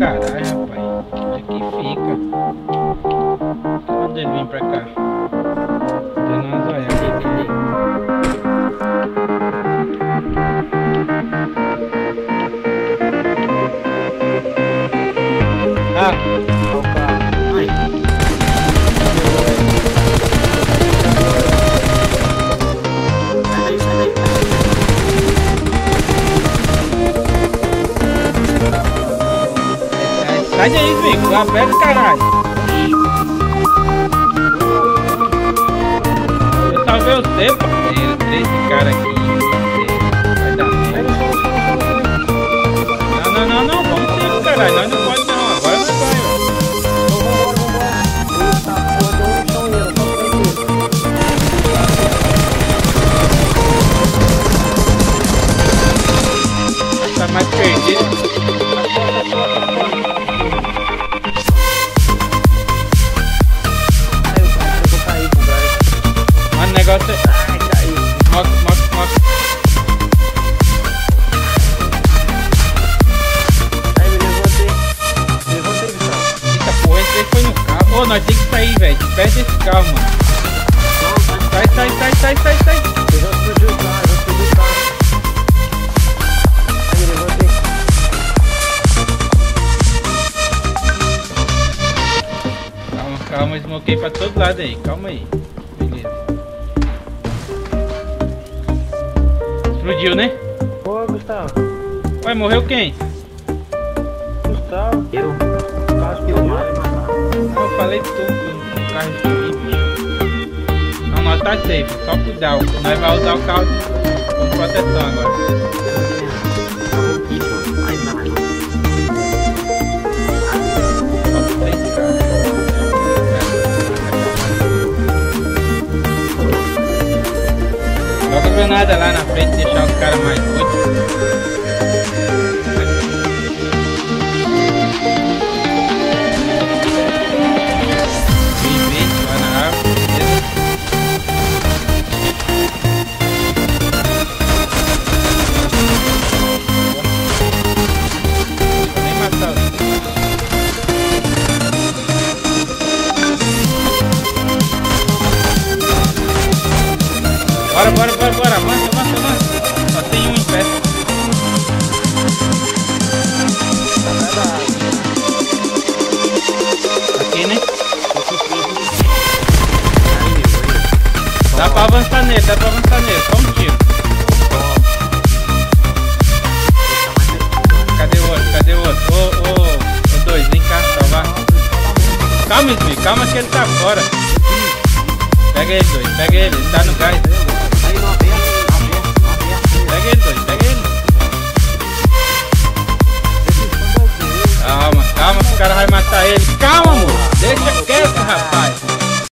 caralho, rapaz. Aqui fica. Quando ele vir pra cá? Sai daí, Vico. Lá pega, caralho. Eu salvei você, parceiro. Esse cara aqui. Negócio é. Ai, caiu. Moco, moco, moco. Aí me levantei. Levantei, Gustavo. Eita porra, esse foi no carro. Ô, nós tem que sair, velho. Perde esse carro, mano. Não, sai. Sai, sai, sai, sai, sai. Eu já explodi o carro, já explodi o carro. Me. Calma, calma, smoquei pra todo lado aí. Calma aí. Explodiu, né? Ô, Gustavo. Ué, morreu quem? Gustavo. Eu. O carro explodiu. Não, eu falei tudo. O carro explodiu, bicho. Não, nós tá safe. Só cuidar. Nós vamos usar o carro como proteção agora. Granada lá na frente, deixar os caras mais doidos. Bora, bora, bora. Avança, avança, avança. Só tem um em pé. Aqui, né? Dá pra avançar nele, dá pra avançar nele. Só um tiro. Cadê o outro? Cadê o outro? Ô, ô, ô, dois, vem cá, salvar. Calma, Smith, calma que ele tá fora. Pega ele, dois, pega ele, ele tá no gás. Ele. Calma, amor. Deixa quieto, rapaz.